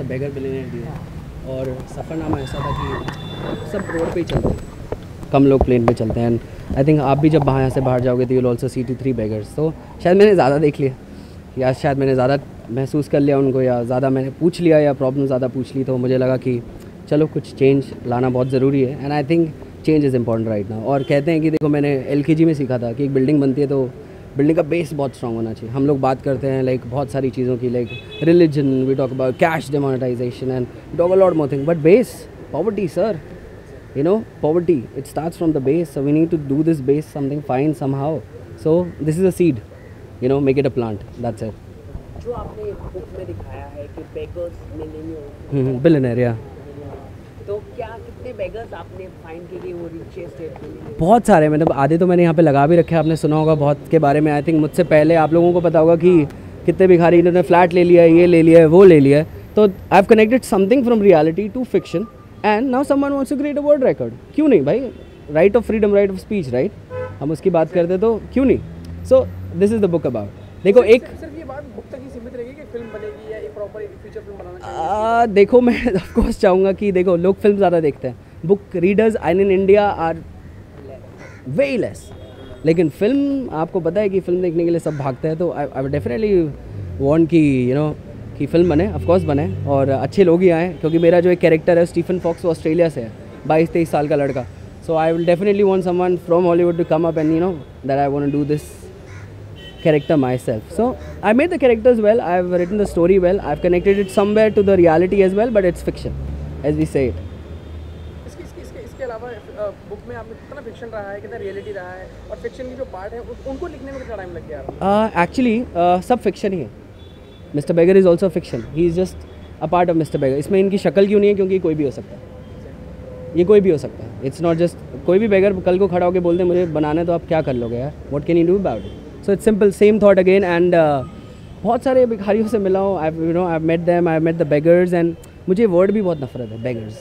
मैंने बेगर बिलेनियर दिया और सफ़रनामा ऐसा था कि सब रोड पे ही चलते हैं। कम लोग प्लेन पे चलते हैं। आई थिंक आप भी जब वहाँ यहाँ से बाहर जाओगे तो you'll also see two three beggars तो शायद मैंने ज़्यादा देख लिया। या शायद मैंने ज़्यादा महसूस कर लिया उनको, या ज़्यादा मैंने पूछ लिया, या प्रॉब्लम ज़्यादा पूछ ली तो मुझे लगा कि चलो, कुछ चेंज लाना बहुत ज़रूरी है। And I think change is important right ना और कहते हैं कि देखो, मैंने एल में सीखा था कि एक बिल्डिंग बनती है तो बिल्डिंग का बेस बहुत स्ट्रॉग होना चाहिए। हम लोग बात करते हैं लाइक बहुत सारी चीज़ों की like religion we talk about cash demonetization and doc a lot more thing but base poverty sir you know poverty it start from the base so we need to do this base something fine somehow so this is a seed you know make it a plant that's it दिखाया तो क्या कितने beggars आपने find किए कि वो richest बहुत सारे मतलब आधे तो मैंने यहाँ पे लगा भी रखे आपने सुना होगा बहुत के बारे में। आई थिंक मुझसे पहले आप लोगों को पता होगा कि कितने भिखारी इन्होंने फ्लैट ले लिया है ये ले लिया है वो ले लिया है। तो I have connected something from reality to fiction and now someone wants to create a world record क्यों नहीं भाई? Right of freedom right of speech right हम उसकी बात करते तो क्यों नहीं? So this is the book about देखो एक सिर्फ़ ये बात बुक तक ही सीमित रहेगी कि फ़िल्म बनेगी या एक प्रॉपर फीचर फ़िल्म बनाना चाहिए आ, देखो मैं ऑफकोर्स चाहूँगा कि देखो लोग फ़िल्म ज़्यादा देखते हैं। Book readers I in India are way less लेकिन फ़िल्म आपको पता है कि फ़िल्म देखने के लिए सब भागते हैं तो आई डेफिनेटली वॉन्ट कि यू नो कि फ़िल्म बने ऑफकोर्स बने और अच्छे लोग ही आए क्योंकि मेरा जो एक कैरेक्टर है स्टीफन फॉक्स ऑस्ट्रेलिया से है बाईस तेईस साल का लड़का। So I will definitely want someone from Hollywood to come up and you know that I want do this character myself. So I made the characters well. I've written the story well. I've connected it somewhere to the reality as well, but it's fiction, as we say it. इसके इसके इसके इसके अलावा book में आपने कितना fiction रहा है कितना रियलिटी रहा है और फिक्शन की जो पार्ट है उस- उनको लिखने में कितना टाइम लग गया आपको? एक्चुअली सब फिक्शन ही है mister beggar is also fiction he is just a part of mister beggar इसमें इनकी शक्ल क्यों नहीं है क्योंकि कोई भी हो सकता है ये कोई भी हो सकता है इट्स नॉट जस्ट कोई भी बेगर कल को खड़ा होकर बोल दे मुझे बनाना है तो आप क्या कर लोगे यार what can you do about it so it's simple same thought again and बहुत सारे भिखारियों से मिला हूँ। I you know I met them I met the beggars and मुझे वर्ड भी बहुत नफरत है बेगर्स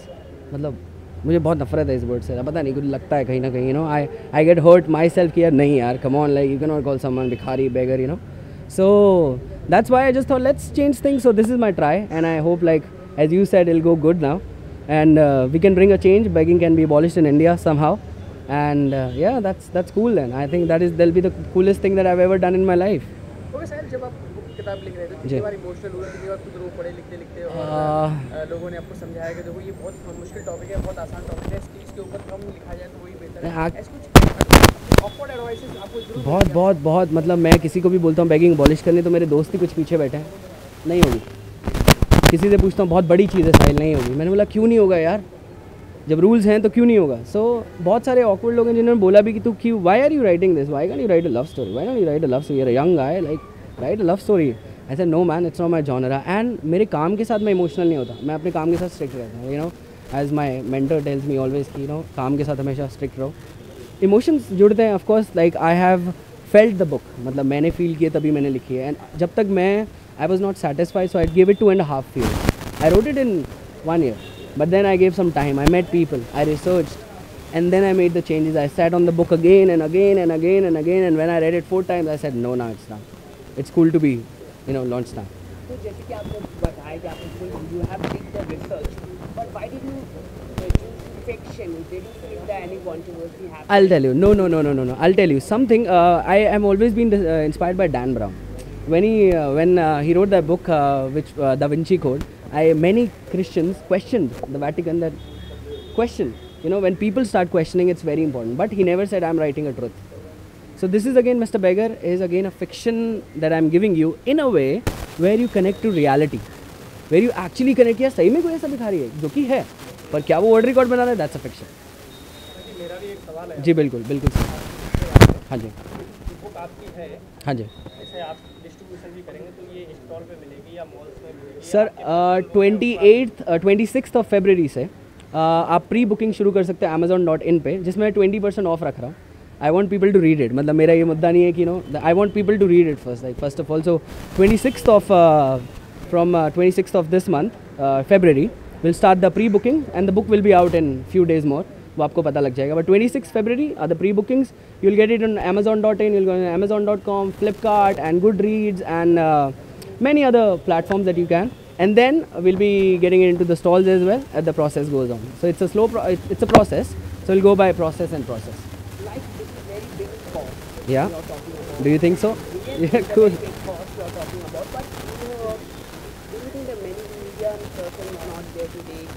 मतलब मुझे बहुत नफरत है इस वर्ड से। पता नहीं कुछ लगता है कहीं ना कहीं you know I I get hurt myself कि यार नहीं यार come on like you can not call someone भिखारी beggar you know so that's why i just thought let's change things. So this is my try and i hope like as you said it'll go good now. And uh, we can bring a change. Begging can be abolished in india somehow. And uh, yeah that's that's cool then. I think that is that'll be the coolest thing that i've ever done in my life. किताब लिख रहे थे तो। कितनी बार emotional हुए? कितनी बार खुद रो पड़े लिखते लिखते और लोगों ने आपको समझाया कि देखो ये बहुत मुश्किल टॉपिक है बहुत आसान टॉपिक है इसके ऊपर कम लिखा जाए तो वही बेहतर है। हाँ। कुछ बहुत बहुत बहुत मतलब मैं किसी को भी बोलता हूँ बैगिंग abolish करने तो मेरे दोस्त ही कुछ पीछे बैठे हैं। नहीं होगी। किसी से पूछता हूँ बहुत बड़ी चीज़ है साहिल नहीं होगी। मैंने बोला क्यों नहीं होगा यार? जब रूल्स हैं तो क्यों नहीं होगा? सो so, बहुत सारे ऑकवर्ड लोग हैं जिन्होंने बोला भी कि तू क्यों why are you writing this why can you write a love story why not you write a love story young guy like write a love story ऐसे no man it's not my genre and मेरे काम के साथ मैं emotional नहीं होता। मैं अपने काम के साथ स्ट्रिक्ट रहता हूँ you know as my mentor tells me always की यू नो काम के साथ हमेशा स्ट्रिक्ट रहो। इमोशंस जुड़ते हैं of course like I have felt the book मतलब मैंने फील किया तभी मैंने लिखी है। एंड जब तक मैं I was not satisfied so I give it two and half feel I wrote it in one year But then I gave some time I met people I research and then I made the changes. I sat on the book again and again and again and again, and when I read it four times, I said, no, now it's done. It's cool to be, you know, launched now. तो जैसे कि आपने बताया कि आपने कोई you have did the research but why did you choose fiction did you feel that any controversy happened I'll tell you. No, no, no, no, no, no. I'll tell you something. Uh, I am always been uh, inspired by Dan Brown. When he uh, when uh, he wrote that book, uh, which uh, Da Vinci Code, I many Christians questioned the Vatican that question. You know, when people start questioning, it's very important. But he never said, "I'm writing a truth." So this is again, Mr. Beggar is again a fiction that I'm giving you in a way where you connect to reality, where you actually connect. या सही में कोई ऐसा भिखारी है जो कि है पर क्या वो वर्ल्ड रिकॉर्ड बना रहा है दैट्स अ फिक्शन मेरा भी एक सवाल है जी बिल्कुल बिल्कुल सर हाँ जी बुक आपकी है हाँ जी जैसे आप डिस्ट्रीब्यूशन भी करेंगे तो ये स्टॉल पे मिलेगी या मॉल्स में मिलेगी sir twenty eighth twenty six of February से uh, आप प्री बुकिंग शुरू कर सकते हैं अमेजोन डॉट इन पे जिसमें ट्वेंटी परसेंट ऑफ़ रख रहा हूँ। I want people to read it मतलब मेरा ये मुद्दा नहीं है कि no I want people to read it first like first of all so twenty six of from twenty six of this month February will start the pre booking and the book will be out in few days more वो आपको पता लग जाएगा। But twenty six February are the pre bookings you'll get it on Amazon dot in you'll Amazon dot com Flipkart and good reads and many other platforms that you can and then we'll be getting into the stalls as well as the process goes on. So it's a slow, pro- it's a process. So we'll go by process and process. Like this is very big cost Yeah. Do you think so? Yes, Yeah, cool. very big cost you're talking about. But uh, do you think that person is not there today?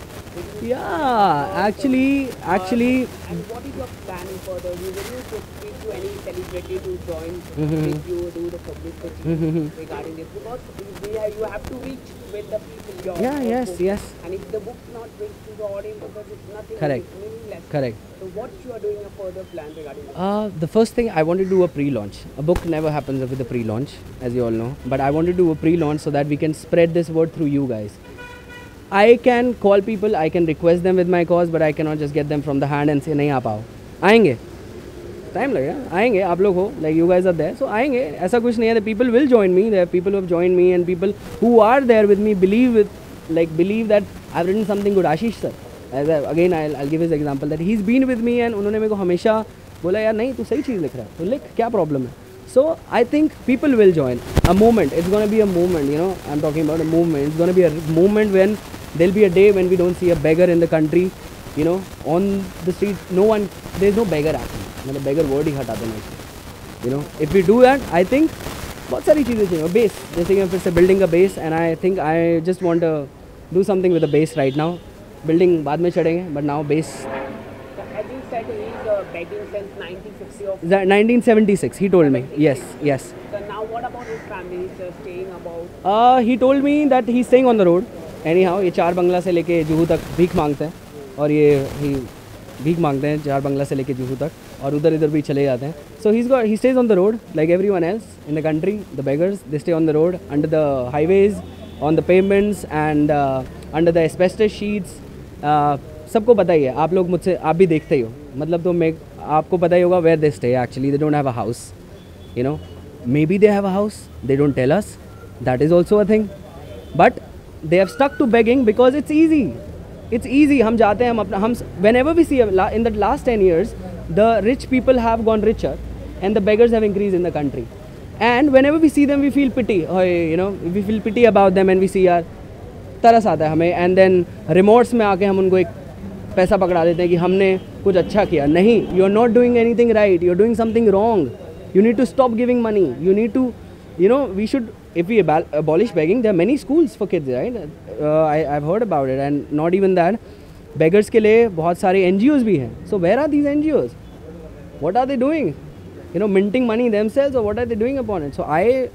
Yeah, actually, actually, And what is your plan further? You will you to speak to any celebrity to join Mm-hmm. with you, do the publicity regarding this? Because we you have to reach with the people. Your, Yeah, yes, book. yes. And if the book's not reached to the audience, because it's nothing, Correct. it's meaningless. correct. So what you are doing a further plan regarding this? Uh, the first thing I want to do a pre-launch. A book never happens with a pre-launch, as you all know. But I want to do a pre-launch so that we can spread this word through you guys. I can call people I can request them with my cause but I can not just get them from the hand and से नहीं आ पाओ आएँगे। Time लगेगा। आएँगे, आप लोग हो like you guys are there so आएँगे। ऐसा कुछ नहीं है people will join me there people have join me and people who are there with me believe with like believe that I written something good Ashish sir as again I I give is example that he is been with me and उन्होंने मेरे को हमेशा बोला, यार, नहीं, तू सही चीज़ लिख रहा है। तो लिख, क्या प्रॉब्लम है? So I think people will join a movement it's gonna be a movement you know I am talking about a movement it's gonna be a movement when there'll be a day when we don't see a beggar in the country. You know, on the street, no one. There's no beggar actually. मतलब beggar word ही हटा देना चाहिए. You know, if we do that, I think बहुत सारी चीज़ें चाहिए base जैसे कि मैं फिर से बिल्डिंग का base and I think I just want to do something with the base right now building बाद में चढ़ेंगे but now base So as you said, he's uh, begging since 1950 of. 1976 he told me yes yes So now what about his family? He's uh, staying about. Uh, he told me that he's staying on the road. Anyhow, ये चार बंगला से लेके जुहू तक भीख मांगते हैं और ये ही भीख मांगते हैं चार बंगला से लेके जुहू तक और उधर इधर भी चले जाते हैं। So he got he stays on the road like everyone else in the country the beggars they stay on the road under the highways on the pavements and under the asbestos sheets सबको पता ही है आप लोग मुझसे आप भी देखते ही हो। मतलब तो मैं आपको पता ही होगा where they stay actually they don't have a house you know? Maybe they have a house they don't tell us that is also a thing. But they have stuck to begging because it's easy it's easy हम जाते हैं, हम अपना, हम whenever we see in the last ten years the rich people have gone richer and the beggars have increase in the country and whenever we see them we feel pity you know we feel pity about them and we see are तरस आता है हमें. And then remotes में आके हम उनको एक पैसा पकड़ा देते हैं कि हमने कुछ अच्छा किया. नहीं you are not doing anything right you are doing something wrong you need to stop giving money you need to you know we should if we abal- abolish begging there are many schools for kids right uh, I, i've heard about it and not even that beggars के लिए बहुत सारे एन भी हैं so where are these NGOs what are they doing you know minting money themselves or what are they doing upon it so i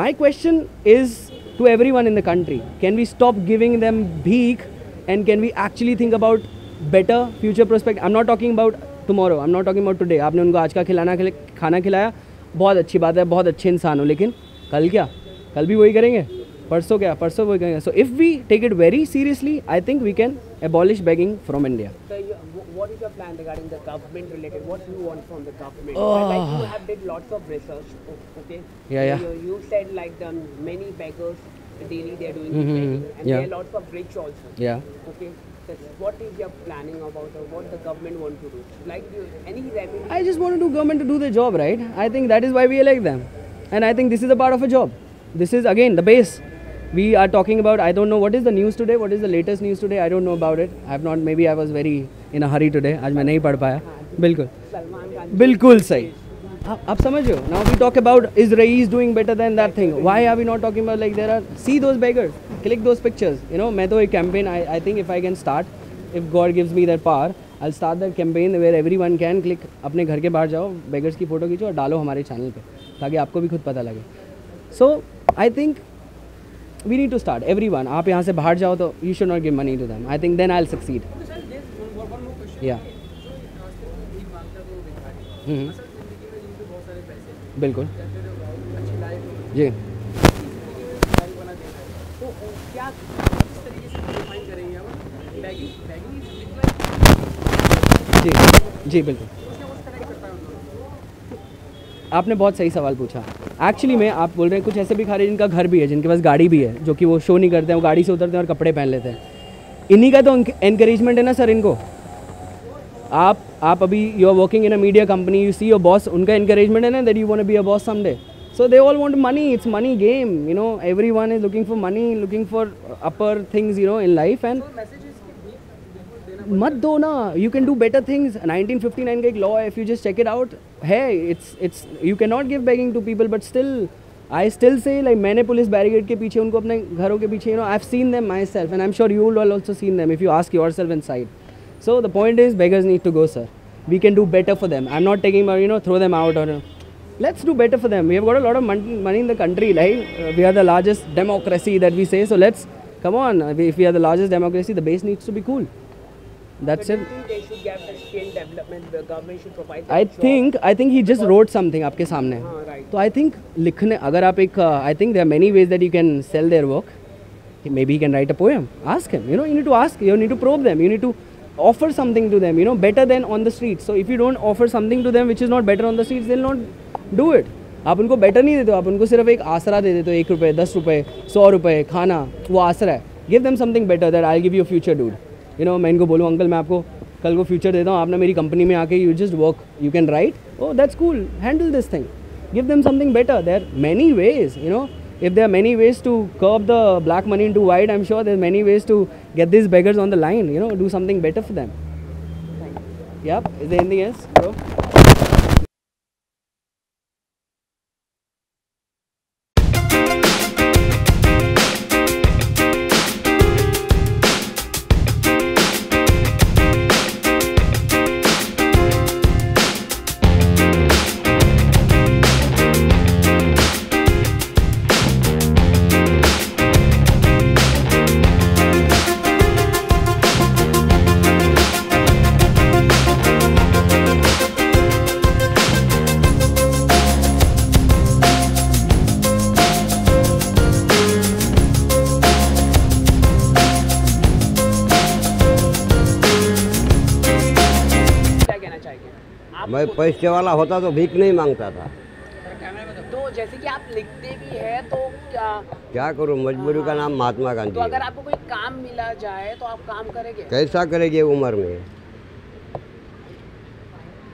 my question is to everyone in the country can we stop giving them bheek and can we actually think about better future prospect i'm not talking about tomorrow i'm not talking about today आपने उनको आज का खिलाना खिला खाना खिलाया बहुत अच्छी बात है बहुत अच्छे इंसान हो लेकिन कल क्या कल भी वही करेंगे परसों क्या परसों वही करेंगे so if we take it very seriously I think we can abolish begging from india So you, what is your plan regarding the government related? What do you want from the government? Oh. Like you have did lots of research, okay? Yeah, yeah. You, you said like the many beggars daily they are doing Mhm, begging, and yeah. there are lots of rich also. yeah Okay. So what is your planning about or what the government want to do? Like you, any remedy? I just want to do government to do their job, right? I think that is why we elect them. And I think this is a part of a job. This is again the base. We are talking about, I don't know what is the news today, what is the latest news today, I don't know about it. I have not, maybe I was very in a hurry today. आज मैं नहीं पढ़ पाया। बिल्कुल. बिल्कुल सही। आप समझ। रहे हो now we talk about is rice doing better than that thing why are we not talking about like there are see those beggars click those pictures you know मैं तो एक campaign I I think if I can start if God gives me that power I start that campaign where everyone can click अपने घर के बाहर जाओ beggars की photo खींचो और डालो हमारे चैनल पे ताकि आपको भी खुद पता लगे। So I think we need to start everyone आप यहाँ से बाहर जाओ तो you should not give money to them I think then I succeed या बिल्कुल। जी तो जी। जी बिल्कुल। आपने बहुत सही सवाल पूछा। एक्चुअली में आप बोल रहे हैं कुछ ऐसे भी खा रहे हैं जिनका घर भी है जिनके पास गाड़ी भी है जो कि वो शो नहीं करते हैं वो गाड़ी से उतरते हैं और कपड़े पहन लेते हैं इन्हीं का तो इनकरेजमेंट है ना सर इनको आप आप अभी you are working in a media company you see your boss उनका इनकरेजमेंट है ना that you want be a boss someday money. It's money game. You know, everyone is looking for money, looking for upper things. You know, in life and. Message इसकी भीख बिल्कुल देना मत दो ना you can do better things 1959 का एक law है if you just check it out है it's it's you can not give begging to people but still I still say like मैंने पुलिस बैरिकेड के पीछे उनको अपने घरों के पीछे you know I have seen them myself and I am sure you will also seen them if you ask yourself inside so the point is beggars need to go sir we can do better for them i'm not taking you know throw them out or let's do better for them we have got a lot of mon- money in the country right Uh, we are the largest democracy that we say so let's come on uh, if we are the largest democracy the base needs to be cool That's Do it. you think they should get the skill development? The government should provide. them jobs? Think I think he just wrote something आपके सामने. हाँ, right. तो I think लिखने अगर आप एक uh, I think there many ways that you can sell their work maybe can write a poem ask him you know you need to ask you need to probe them you need to offer something to them you know better than on the street so if you don't offer something to them which is not better on the street they'll not do it आप उनको better नहीं देते हो. आप उनको सिर्फ़ एक आसरा दे देते हो. एक रुपये दस रुपये सौ रुपये खाना वो आसरा है. Give them something better that I give you future dude you know मैं इनको बोलूँ अंकल मैं आपको कल को फ्यूचर देता हूँ। आपने मेरी कंपनी में आके you just work you can write oh that's cool handle this thing give them something better they are many ways you know if they are many ways to curve the black money into white I am sure there many ways to get this beggars on the line you know do something better for them Yep, is there anything. पैसे वाला होता तो भीख नहीं माँगता था। तो जैसे कि आप लिखते भी है तो क्या क्या करूँ? मजबूरी का नाम महात्मा गांधी तो अगर आपको कोई काम मिला जाए तो आप काम करेंगे? कैसा करेगी उम्र में?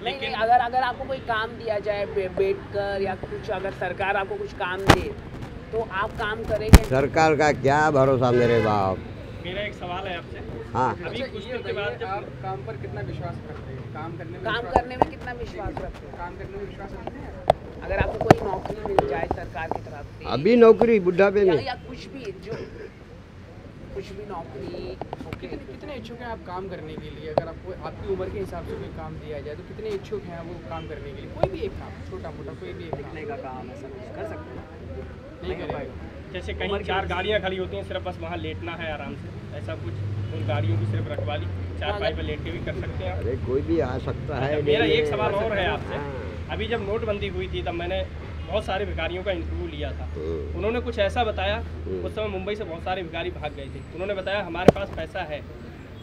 नहीं नहीं अगर अगर आपको कोई काम दिया जाए बे, बैठ कर या कुछ अगर सरकार आपको कुछ काम दे तो आप काम करेंगे? सरकार का क्या भरोसा मेरे बाप? मेरा एक सवाल है आपसे। हाँ। अभी अच्छा कुछ के बाद आप काम पर कितना विश्वास करते हैं? काम करने में काम करने में कितना विश्वास रखते हैं? काम करने में विश्वास रखते हैं? अगर आपको कोई नौकरी मिल जाए सरकार की तरफ़ से अभी नौकरी बुढ़ापे या, में। या कुछ भी जो कुछ भी नौकरी कितने कितने इच्छुक हैं आप काम करने के लिए? अगर आपको आपकी उम्र के हिसाब से कोई काम दिया जाए तो कितने इच्छुक हैं वो काम करने के लिए? कोई भी एक काम छोटा मोटा कोई भी एक काम। का काम ऐसा कुछ कर सकते हैं। नहीं करेगा। जैसे कहीं चार गाड़ियाँ खड़ी होती हैं सिर्फ़ बस वहाँ लेटना है आराम से। ऐसा कुछ उन गाड़ियों की सिर्फ़ रखवाली चार पाई पर लेट के भी कर सकते हैं अरे कोई भी आ सकता है अच्छा, मेरा एक सवाल और है आपसे। हाँ। अभी जब नोटबंदी हुई थी तब मैंने बहुत सारे भिखारियों का इंटरव्यू लिया था। हम्म। उन्होंने कुछ ऐसा बताया हम्म। उस समय मुंबई से बहुत सारे भिखारी भाग गए थे। उन्होंने बताया हमारे पास पैसा है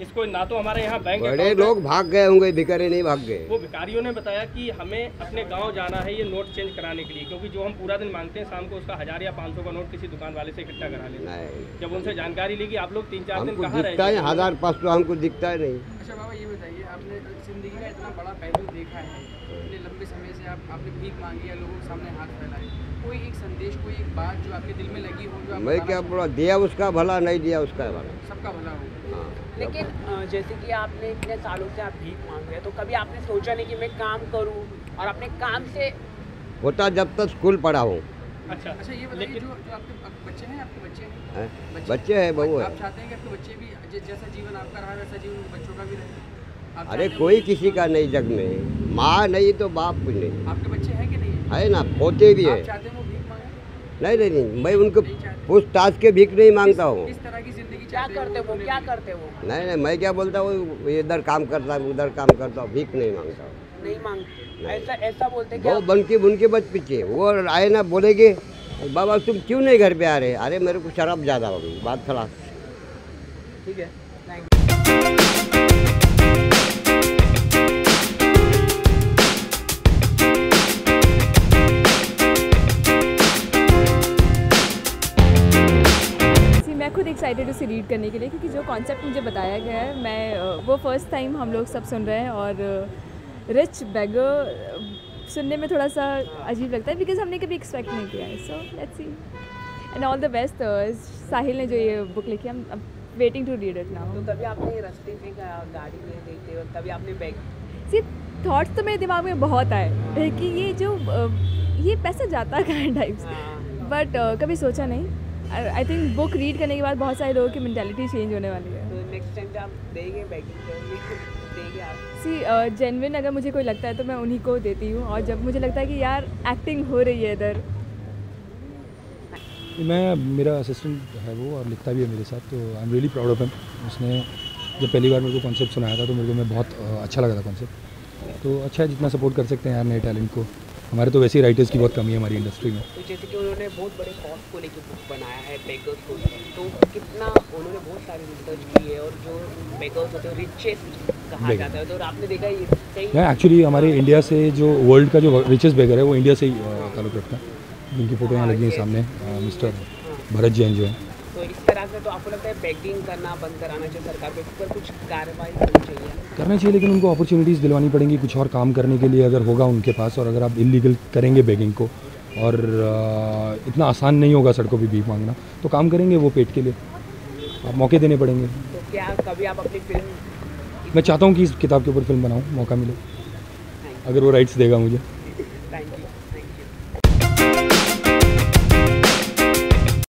इसको ना तो हमारे यहाँ बैंक बड़े लोग भाग गए होंगे भिखारी नहीं भाग गए। वो भिखारियों ने बताया कि हमें अपने गाँव जाना है ये नोट चेंज कराने के लिए क्योंकि जो हम पूरा दिन मांगते हैं शाम को उसका हज़ार या पाँच सौ का नोट किसी दुकान वाले से इकट्ठा करा लेना जब उनसे जानकारी ली कि आप लोग तीन चार दिन कहाँ दिखता है हज़ार पाँच सौ हमको दिखता है नहीं। अच्छा बाबा ये बताइए आपने ज़िंदगी का इतना बड़ा पहलू देखा है इतने लंबे समय से आप आपने भीख मांगी है लोगों के सामने हाथ फैलाए कोई एक संदेश कोई एक बात जो आपके दिल में लगी हो जो मैं क्या बोला दिया उसका भला नहीं दिया उसका भला। सबका भला हो हाँ। लेकिन जैसे कि आपने इतने सालों से आप भीख मांग रहे हैं तो कभी आपने सोचा नहीं कि मैं काम करूँ और अपने काम से होता जब तक स्कूल पढ़ा हूँ। अच्छा अच्छा ये बताइए जो जो आपके बच्चे हैं आपके बच्चे हैं? हैं? बच्चे है बहू आप चाहते हैं कि आपके बच्चे भी जैसा जीवन आपका रहा वैसा जीवन बच्चों का भी रहे? अरे कोई किसी का नहीं जग में। माँ नहीं तो बाप कुछ नहीं। आपके बच्चे हैं कि नहीं? है है ना पोते भी है। आप चाहते हैं वो भीख मांगे? नहीं नहीं नहीं मैं उनको पूछताछ के भीख नहीं माँगता हूँ। क्या करते वो क्या करते वो नहीं नहीं मैं क्या बोलता हूँ इधर काम करता हूँ उधर काम करता हूँ भीख नहीं माँगता हूँ। नहीं मांग ऐसा ऐसा बोलते वो बनके बुनके बच पीछे। वो आए ना बोलेगे बाबा तुम क्यों नहीं घर पे आ रहे? अरे मेरे को शराब ज़्यादा हो गई बात खलास ठीक है। एक्साइटेड उसे रीड करने के लिए क्योंकि जो कॉन्सेप्ट मुझे बताया गया है मैं वो फ़र्स्ट टाइम हम लोग सब सुन रहे हैं और रिच बैगर सुनने में थोड़ा सा अजीब लगता है बिकॉज़ हमने कभी एक्सपेक्ट नहीं किया है। So let's see and all the best Sahil ने जो ये बुक लिखी है हम waiting to read it now तो कभी आपने रास्ते पे गाड़ी में देखते वक्त कभी आपने बैग सी थॉट्स तो मेरे दिमाग में बहुत आए कि ये जो ये पैसा जाता कहाँ टाइप्स बट कभी सोचा नहीं। आई थिंक बुक रीड करने के बाद बहुत सारे लोगों की मैंटेलिटी चेंज होने वाली है। तो नेक्स्ट टाइम जब आप देंगे बैगिंग करेंगे देंगे आप। सी जेनविन अगर मुझे कोई लगता है तो मैं उन्हीं को देती हूँ। और जब मुझे लगता है कि यार एक्टिंग हो रही है इधर। मैं मेरा असिस्टेंट है वो और लिखता भी है मेरे साथ तो I am really proud of him उसने जब पहली बार मेरे को कॉन्सेप्ट सुनाया था तो मेरे को मैं बहुत अच्छा लगा था कॉन्सेप्ट तो अच्छा है जितना सपोर्ट कर सकते हैं यार नए टैलेंट को। हमारे तो वैसे ही राइटर्स की बहुत कमी है हमारी इंडस्ट्री में। तो जैसे कि उन्होंने बहुत बड़े कॉस्ट को लेकर बुक बनाया है बेगर्स को। तो कितना उन्होंने बहुत सारी रिसर्च की है और जो बेगर्स होते हैं रिचेस्ट कहा जाता है। तो आपने देखा ये मैं एक्चुअली हमारे इंडिया से जो वर्ल्ड का जो रिचेस्ट बेगर है वो इंडिया से ही ताल्लुक रखता है। जिनकी फ़ोटो यहाँ लगी है सामने मिस्टर भरत जैन जो है। तो इस तरह से तो आपको लगता है बैगिंग करना बंद कराना चाहिए सरकार को इस पर कुछ कार्रवाई करनी चाहिए? करना चाहिए लेकिन उनको अपॉर्चुनिटीज़ दिलवानी पड़ेंगी कुछ और काम करने के लिए अगर होगा उनके पास और अगर आप इलीगल करेंगे बेगिंग को और इतना आसान नहीं होगा सड़कों पर भीख मांगना तो काम करेंगे वो पेट के लिए। आप मौके देने पड़ेंगे। तो क्या कभी आप अपनी फ़िल्म मैं चाहता हूँ कि इस किताब के ऊपर फ़िल्म बनाऊँ मौका मिले। अगर वो राइट्स देगा मुझे।